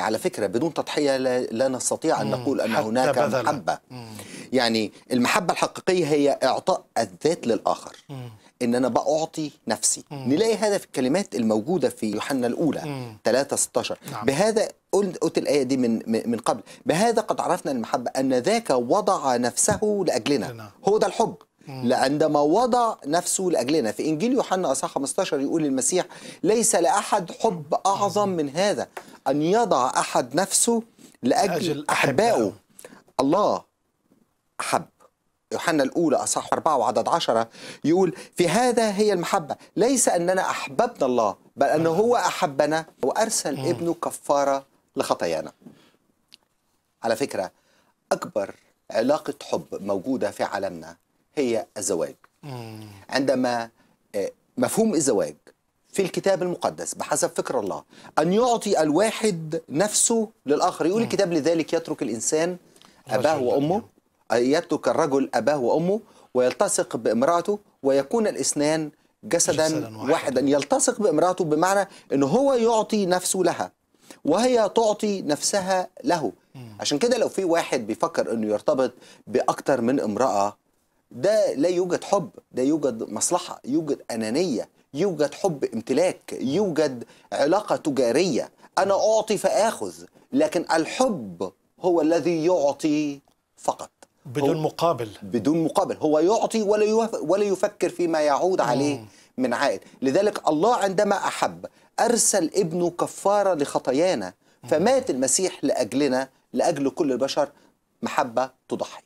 على فكرة بدون تضحية لا, لا نستطيع أن نقول أن هناك بذل. محبة. يعني المحبة الحقيقية هي إعطاء الذات للآخر. إن أنا بأعطي نفسي. نلاقي هذا في الكلمات الموجودة في يوحنا الأولى 3 16 نعم. بهذا قلت الآية دي من من قبل. بهذا قد عرفنا المحبة أن ذاك وضع نفسه لأجلنا. لنا. هو ده الحب. عندما وضع نفسه لأجلنا. في إنجيل يوحنا أصحاح 15 يقول المسيح ليس لأحد حب أعظم من هذا أن يضع أحد نفسه أحبائه. أحبائه. الله أحب. يوحنا الأولى أصح أربعة وعدد عشرة يقول في هذا هي المحبة. ليس أننا أحببنا الله بل أنه هو أحبنا وأرسل ابنه كفارة لخطايانا. على فكرة أكبر علاقة حب موجودة في عالمنا هي الزواج. عندما آه، مفهوم الزواج في الكتاب المقدس بحسب فكر الله أن يعطي الواحد نفسه للآخر. يقول الكتاب لذلك يترك الإنسان أباه وأمه يترك الرجل أباه وأمه ويلتصق بامرأته ويكون الإثنان جسدا, جسداً واحداً. واحدا. يلتصق بامرأته بمعنى أنه هو يعطي نفسه لها وهي تعطي نفسها له. عشان كده لو في واحد بيفكر إنه يرتبط بأكتر من امرأة ده لا يوجد حب ده يوجد مصلحة يوجد أنانية يوجد حب امتلاك يوجد علاقة تجارية. أنا أعطي فآخذ لكن الحب هو الذي يعطي فقط. بدون مقابل. بدون مقابل. هو يعطي ولا ولا يفكر فيما يعود عليه من عائد. لذلك الله عندما أحب أرسل ابنه كفارة لخطايانا. فمات المسيح لأجلنا لأجل كل البشر. محبة تضحي.